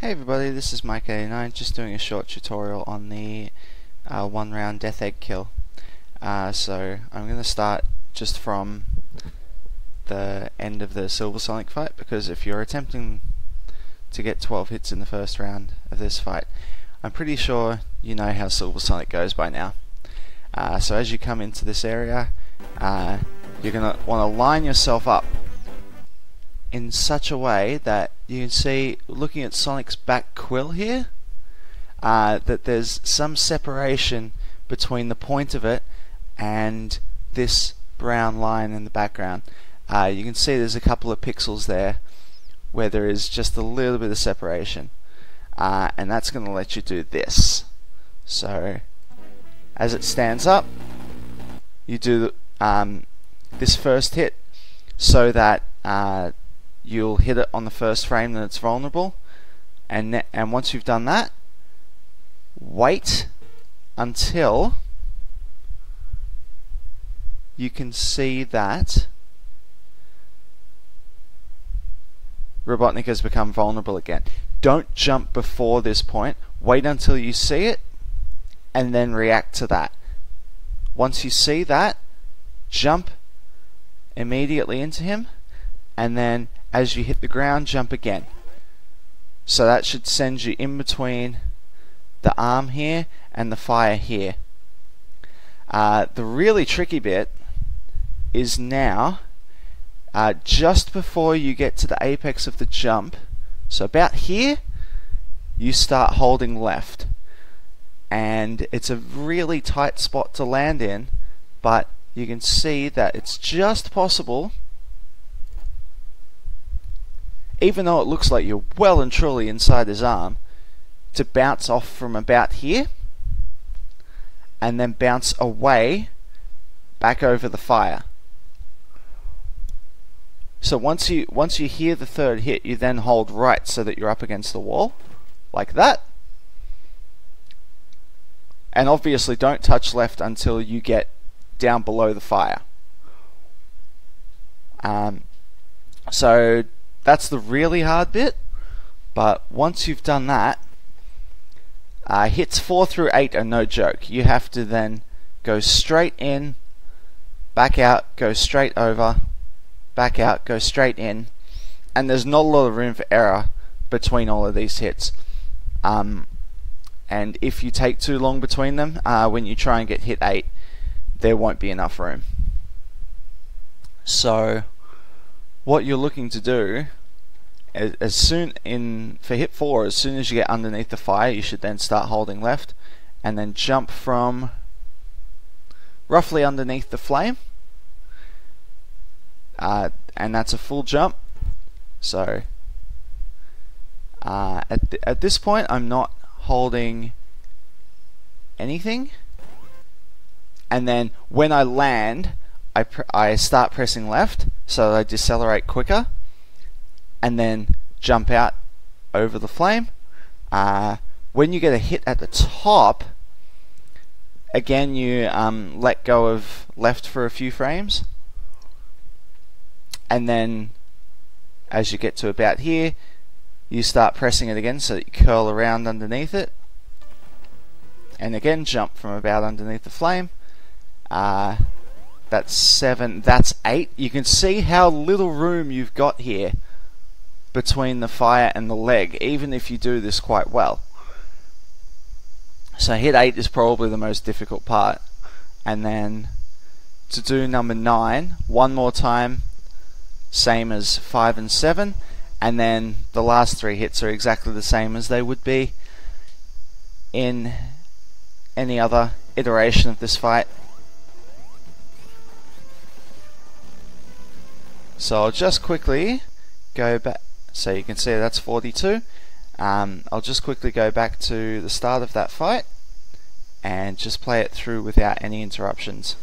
Hey everybody, this is Mike89, just doing a short tutorial on the uh, one round death egg kill. Uh, so I'm going to start just from the end of the Silver Sonic fight because if you're attempting to get 12 hits in the first round of this fight, I'm pretty sure you know how Silver Sonic goes by now. Uh, so as you come into this area, uh, you're going to want to line yourself up in such a way that you can see, looking at Sonic's back quill here, uh, that there's some separation between the point of it and this brown line in the background. Uh, you can see there's a couple of pixels there where there is just a little bit of separation. Uh, and that's going to let you do this. So, as it stands up, you do um, this first hit so that uh, you'll hit it on the first frame that it's vulnerable and and once you've done that wait until you can see that Robotnik has become vulnerable again. Don't jump before this point. Wait until you see it and then react to that. Once you see that, jump immediately into him and then as you hit the ground, jump again. So that should send you in between the arm here and the fire here. Uh, the really tricky bit is now uh, just before you get to the apex of the jump, so about here, you start holding left. And it's a really tight spot to land in, but you can see that it's just possible even though it looks like you're well and truly inside his arm, to bounce off from about here and then bounce away back over the fire. So once you once you hear the third hit, you then hold right so that you're up against the wall, like that. And obviously don't touch left until you get down below the fire. Um, so that's the really hard bit. But once you've done that, uh, hits 4 through 8 are no joke. You have to then go straight in, back out, go straight over, back out, go straight in. And there's not a lot of room for error between all of these hits. Um, and if you take too long between them, uh, when you try and get hit 8, there won't be enough room. So, what you're looking to do as, as soon in for hit 4 as soon as you get underneath the fire you should then start holding left and then jump from roughly underneath the flame. Uh, and that's a full jump. So uh, at, th at this point I'm not holding anything. And then when I land I, I start pressing left so I decelerate quicker and then jump out over the flame. Uh, when you get a hit at the top, again you um, let go of left for a few frames, and then as you get to about here, you start pressing it again so that you curl around underneath it, and again jump from about underneath the flame. Uh, that's seven, that's eight. You can see how little room you've got here between the fire and the leg, even if you do this quite well. So hit 8 is probably the most difficult part. And then to do number 9, one more time, same as 5 and 7. And then the last three hits are exactly the same as they would be in any other iteration of this fight. So I'll just quickly go back so you can see that's 42. Um, I'll just quickly go back to the start of that fight and just play it through without any interruptions.